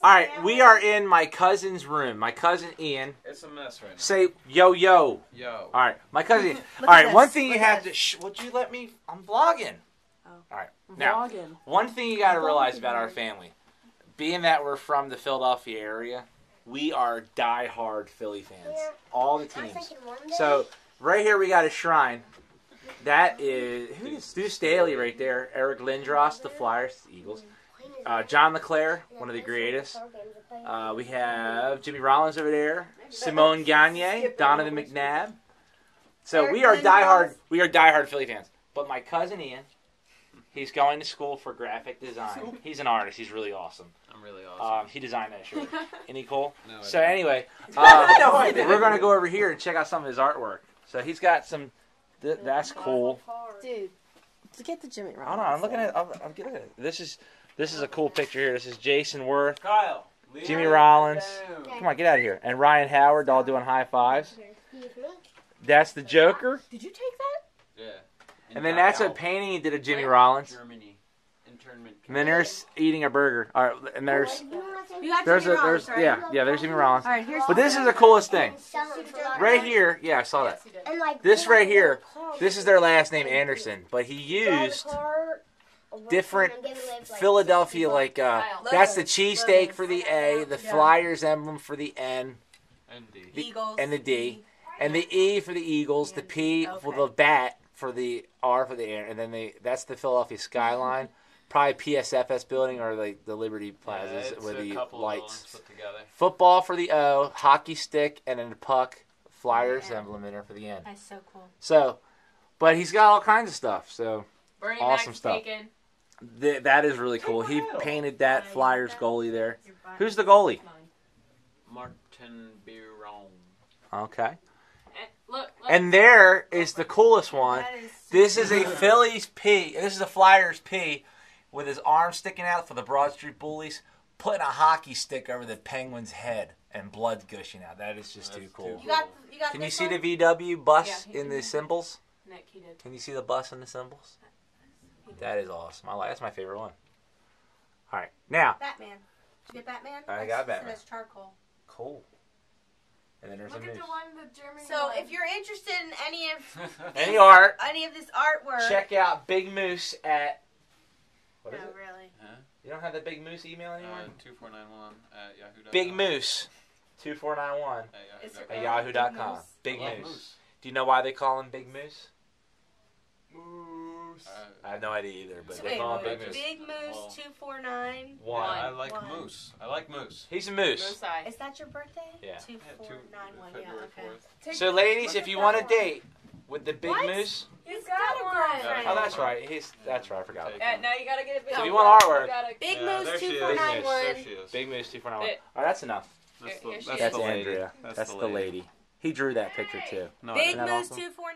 All right, we are in my cousin's room. My cousin Ian. It's a mess right now. Say yo yo. Yo. All right, my cousin. Ian. Look All at right, one this. thing you Look have at to. Shh, would you let me? I'm vlogging. Oh. All right. Now, Vlogging. one thing you got to realize about our family, being that we're from the Philadelphia area, we are die-hard Philly fans. All the teams. So right here we got a shrine. That is who's Stu Staley right there. Eric Lindros, the Flyers, the Eagles. Uh, John LeClair, one of the greatest. Uh, we have Jimmy Rollins over there. Simon Gagne, Donovan McNabb. So we are Eric diehard. We are diehard Philly fans. But my cousin Ian, he's going to school for graphic design. He's an artist. He's really awesome. I'm really awesome. Um, he designed that shirt. Isn't he cool? No, So anyway, um, didn't. we're gonna go over here and check out some of his artwork. So he's got some. Th- that's cool. Dude, to get the Jimmy Rollins. Hold on, I'm looking at. I'm, I'm looking at it. This is this is a cool picture here. This is Jayson Werth, Kyle. Jimmy Rollins. Come on, get out of here. And Ryan Howard, all doing high fives. That's the Joker. Did you take that? Yeah. And then that's a painting he did of Jimmy Rollins. Germany. Internment. And then there's eating a burger. All right, and there's there's a there's yeah yeah there's Jimmy Rollins. All right, here's. But this is the coolest thing. Right here, yeah, I saw that. This right here, This is their last name Anderson, but he used different Philadelphia like uh that's the cheesesteak for the A, the Flyers emblem for the N, And the- Eagles. and the D, and the E for the Eagles, the P for the bat for the R for the air, and then they that's the Philadelphia skyline. Probably PSFS building or like the Liberty Plazas Yeah, with the lights. villains put together. Football for the O, hockey stick, and then the puck, Flyers Yeah. emblem in there for the N. That's so cool. So, but he's got all kinds of stuff. So Bernie Awesome Mac's stuff. taken. Th- that is really cool. He painted that Flyers goalie there. Who's the goalie? Martin Biron. Okay. And look, look. And there is the coolest one. This is a Phillies P. This is a Flyers P with his arm sticking out for the Broad Street Bullies, putting a hockey stick over the Penguin's head and blood gushing out. That is just too That's cool. You got. You got. Can you see one? the VW bus Yeah, in the symbols? Nick. Can you see the bus in the symbols? That is awesome. I like. That's my favorite one. All right, now Batman. Did you get Batman? I That's- got Batman. That's charcoal. cool. And then there's Look a at moose. the one, the German. So one. if you're interested in any of Any art? any of this artwork, Check out Big Moose at. What is no, it? really. You don't have the Big Moose email anymore. Uh, 2491 at yahoo.com. Big Moose, two four nine one At yahoo.com. it at really? yahoo.com. Moose? Big I Moose. Do you know why they call him Big Moose? Moose. I have no idea either, but So they wait, call him Big Moose. Big Moose Well- two four nine. One. I like One. moose. I like moose. He's a moose. Moose Eye. Is that your birthday? Yeah. Two Yeah, four two, nine one. February Yeah. Okay. 4th. So, ladies, if you that want a date with the Big What? Moose, He's got got a a girlfriend. girlfriend. oh, that's right. He's that's right. I forgot. Yeah. Uh, now you gotta get a big. So if you want artwork- gotta, Big Yeah, Moose there she two is. four nine Big one. She is. Big Moose two four nine one. It- All right, that's enough. That's the, here she that's is. That's the lady. Andrea. That's, That's the the lady. lady. He drew that picture too. No, Big Isn't that Moose awesome? two four